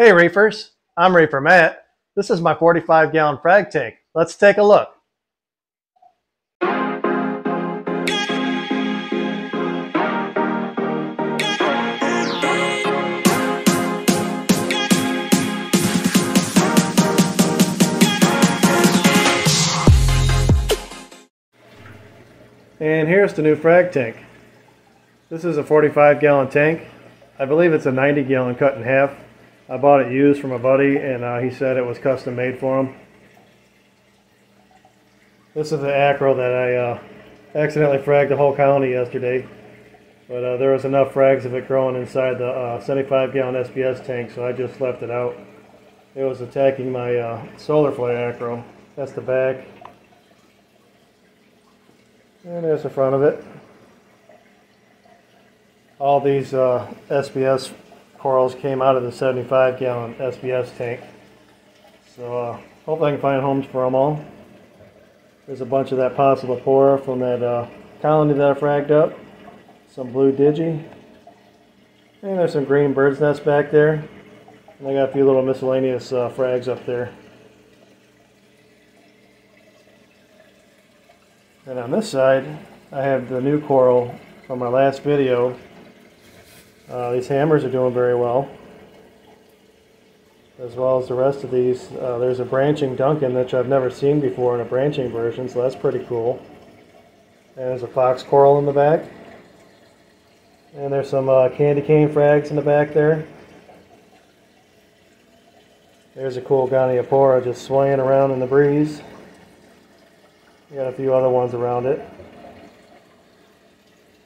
Hey Reefers, I'm Reefer Matt. This is my 45 gallon frag tank. Let's take a look. And here's the new frag tank. This is a 45 gallon tank. I believe it's a 90 gallon cut in half. I bought it used from a buddy and uh, he said it was custom made for him. This is the acro that I uh, accidentally fragged the whole colony yesterday. But uh, there was enough frags of it growing inside the uh, 75 gallon SPS tank so I just left it out. It was attacking my uh, solar flare acro. That's the back. And there's the front of it. All these uh, SPS corals came out of the 75 gallon SPS tank. So uh, hopefully I can find homes for them all. There's a bunch of that Pocillopora from that uh, colony that I fragged up. Some blue digi. And there's some green bird's nest back there. And I got a few little miscellaneous uh, frags up there. And on this side, I have the new coral from my last video. Uh, these hammers are doing very well. As well as the rest of these. Uh, there's a branching Duncan, which I've never seen before in a branching version, so that's pretty cool. And there's a fox coral in the back. And there's some uh, candy cane frags in the back there. There's a cool Goniopora just swaying around in the breeze. Got a few other ones around it.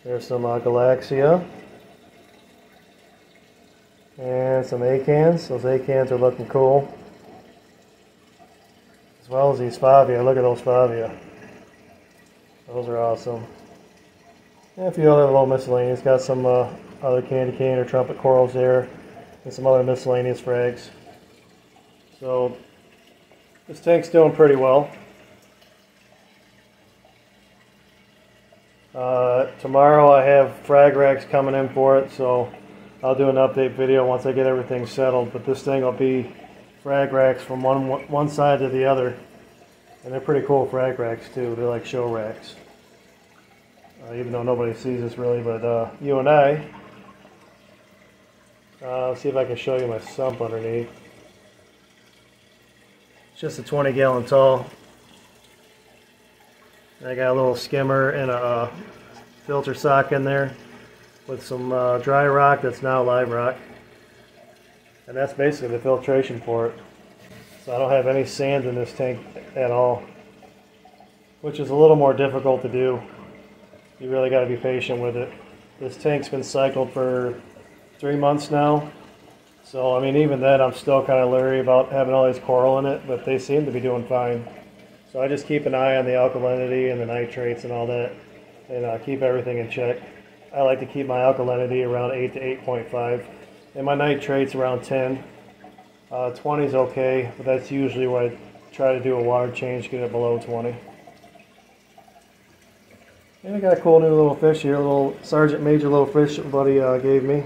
There's some uh, Galaxea. And some acans. Those acans are looking cool. As well as these Favia. Look at those Favia. Those are awesome. And a few other little miscellaneous. Got some uh, other candy cane or trumpet corals there. And some other miscellaneous frags. So this tank's doing pretty well. Uh, tomorrow I have frag racks coming in for it, so I'll do an update video once I get everything settled. But this thing will be frag racks from one one side to the other, and they're pretty cool frag racks too. They're like show racks, uh, even though nobody sees this really. But uh, you and I, uh, see if I can show you my sump underneath. It's just a 20 gallon tall I got a little skimmer and a uh, filter sock in there with some uh, dry rock that's now live rock. And that's basically the filtration for it. So I don't have any sand in this tank at all, which is a little more difficult to do. You really got to be patient with it. This tank's been cycled for three months now. So, I mean, even then, I'm still kind of leery about having all these coral in it, but they seem to be doing fine. So I just keep an eye on the alkalinity and the nitrates and all that, and uh, keep everything in check. I like to keep my alkalinity around 8 to 8.5, and my nitrates around 10. Uh, 20 is okay, but that's usually where I try to do a water change, get it below 20. And I got a cool new little fish here, a little Sergeant Major little fish buddy uh, gave me.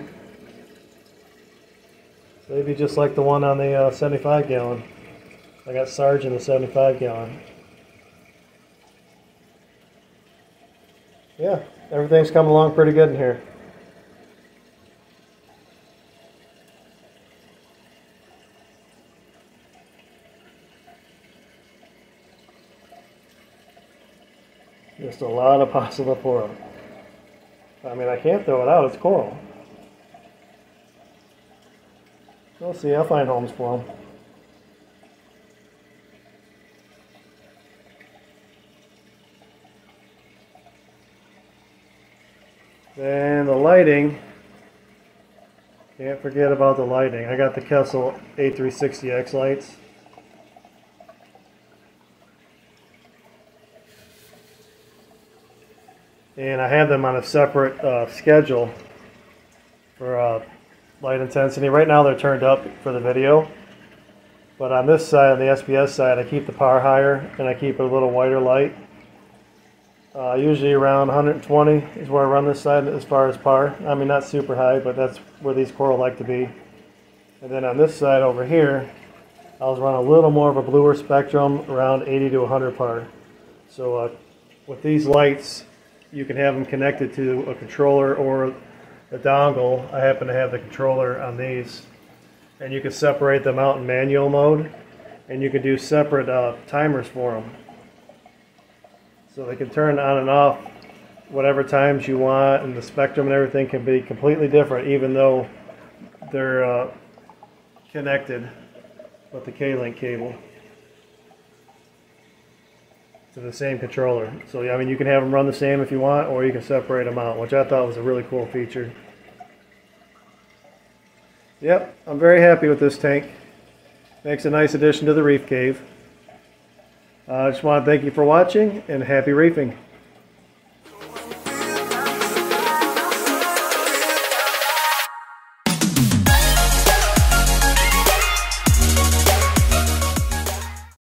Maybe just like the one on the uh, 75 gallon. I got Sarge in the 75 gallon. yeah, everything's coming along pretty good in here. Just a lot of Pocillopora. I mean, I can't throw it out, it's coral. We'll see, I'll find homes for them. And the lighting, can't forget about the lighting. I got the Kessil A360X lights. And I have them on a separate uh, schedule for uh, light intensity. Right now they're turned up for the video. But on this side, on the SPS side, I keep the power higher and I keep it a little whiter light. Uh, usually around 120 is where I run this side as far as par. I mean, not super high, but that's where these coral like to be. And then on this side over here, I was running a little more of a bluer spectrum, around 80 to 100 par. So uh, with these lights, you can have them connected to a controller or a dongle. I happen to have the controller on these. And you can separate them out in manual mode. And you can do separate uh, timers for them. So they can turn on and off whatever times you want, and the spectrum and everything can be completely different, even though they're uh, connected with the K-Link cable to the same controller. So I mean, you can have them run the same if you want, or you can separate them out, which I thought was a really cool feature. Yep, I'm very happy with this tank. Makes a nice addition to the reef cave. I uh, just want to thank you for watching and happy reefing.